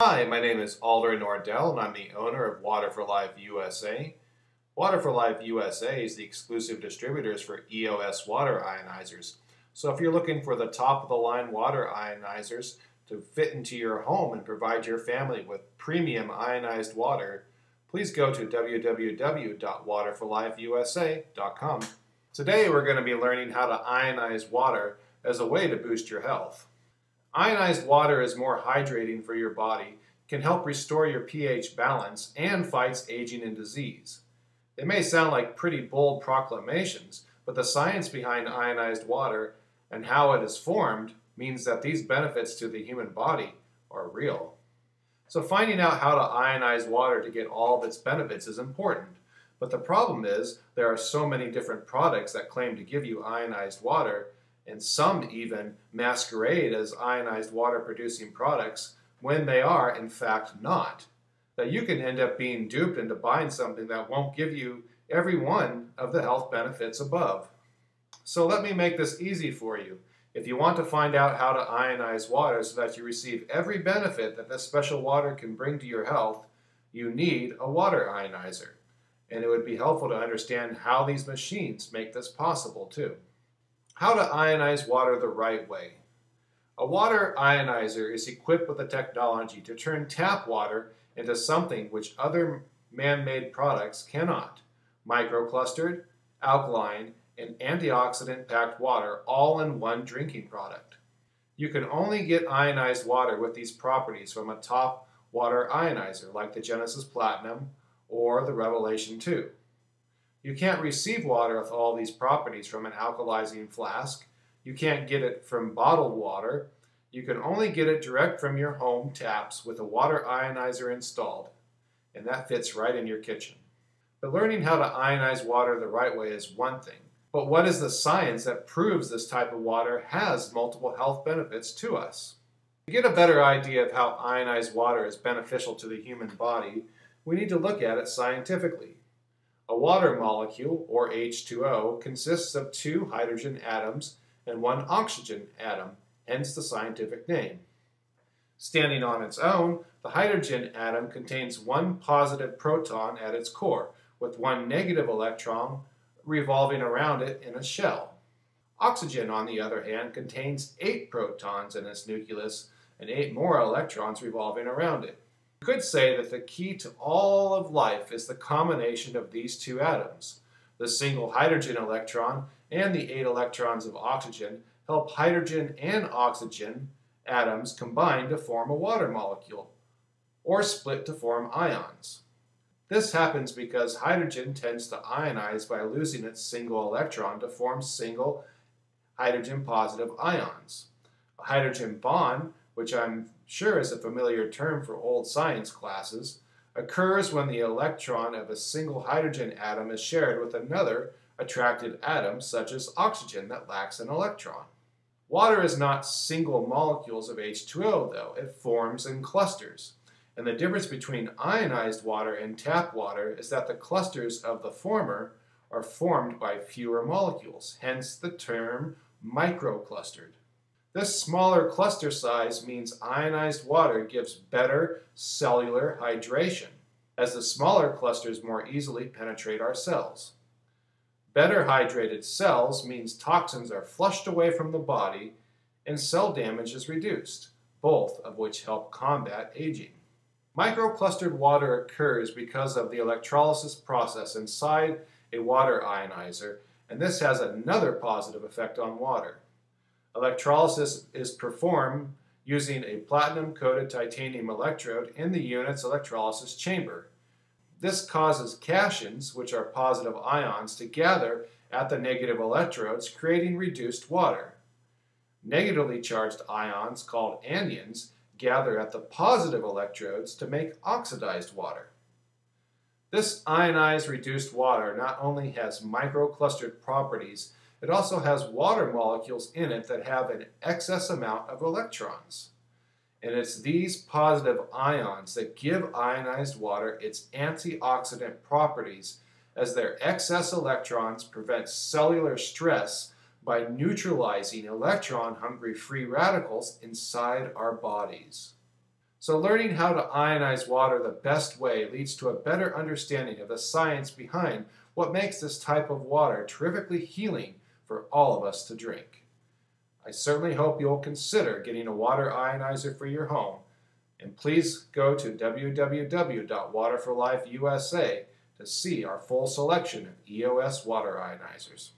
Hi, my name is Alderin Ordell, and I'm the owner of Water for Life USA. Water for Life USA is the exclusive distributors for EOS water ionizers. So if you're looking for the top of the line water ionizers to fit into your home and provide your family with premium ionized water, please go to www.waterforlifeusa.com. Today we're going to be learning how to ionize water as a way to boost your health. Ionized water is more hydrating for your body, can help restore your pH balance, and fights aging and disease. They may sound like pretty bold proclamations, but the science behind ionized water and how it is formed means that these benefits to the human body are real. So finding out how to ionize water to get all of its benefits is important. But the problem is there are so many different products that claim to give you ionized water and some even masquerade as ionized water producing products when they are in fact not. That you can end up being duped into buying something that won't give you every one of the health benefits above. So let me make this easy for you. If you want to find out how to ionize water so that you receive every benefit that this special water can bring to your health, you need a water ionizer. And it would be helpful to understand how these machines make this possible too. How to ionize water the right way. A water ionizer is equipped with the technology to turn tap water into something which other man-made products cannot. Microclustered, alkaline, and antioxidant-packed water all in one drinking product. You can only get ionized water with these properties from a top water ionizer like the Genesis Platinum or the Revelation 2. You can't receive water with all these properties from an alkalizing flask. You can't get it from bottled water. You can only get it direct from your home taps with a water ionizer installed, and that fits right in your kitchen. But learning how to ionize water the right way is one thing. But what is the science that proves this type of water has multiple health benefits to us? To get a better idea of how ionized water is beneficial to the human body, we need to look at it scientifically. A water molecule, or H2O, consists of two hydrogen atoms and one oxygen atom, hence the scientific name. Standing on its own, the hydrogen atom contains one positive proton at its core, with one negative electron revolving around it in a shell. Oxygen, on the other hand, contains eight protons in its nucleus and eight more electrons revolving around it. You could say that the key to all of life is the combination of these two atoms. The single hydrogen electron and the eight electrons of oxygen help hydrogen and oxygen atoms combine to form a water molecule, or split to form ions. This happens because hydrogen tends to ionize by losing its single electron to form single hydrogen positive ions. A hydrogen bond, which I'm sure is a familiar term for old science classes, occurs when the electron of a single hydrogen atom is shared with another attracted atom, such as oxygen, that lacks an electron. Water is not single molecules of H2O, though. It forms in clusters. And the difference between ionized water and tap water is that the clusters of the former are formed by fewer molecules, hence the term microclustered. This smaller cluster size means ionized water gives better cellular hydration, as the smaller clusters more easily penetrate our cells. Better hydrated cells means toxins are flushed away from the body and cell damage is reduced, both of which help combat aging. Microclustered water occurs because of the electrolysis process inside a water ionizer, and this has another positive effect on water. Electrolysis is performed using a platinum-coated titanium electrode in the unit's electrolysis chamber. This causes cations, which are positive ions, to gather at the negative electrodes, creating reduced water. Negatively charged ions, called anions, gather at the positive electrodes to make oxidized water. This ionized reduced water not only has microclustered properties it also has water molecules in it that have an excess amount of electrons. And it's these positive ions that give ionized water its antioxidant properties as their excess electrons prevent cellular stress by neutralizing electron-hungry free radicals inside our bodies. So, learning how to ionize water the best way leads to a better understanding of the science behind what makes this type of water terrifically healing for all of us to drink. I certainly hope you'll consider getting a water ionizer for your home, and please go to www.waterforlifeusa to see our full selection of EOS water ionizers.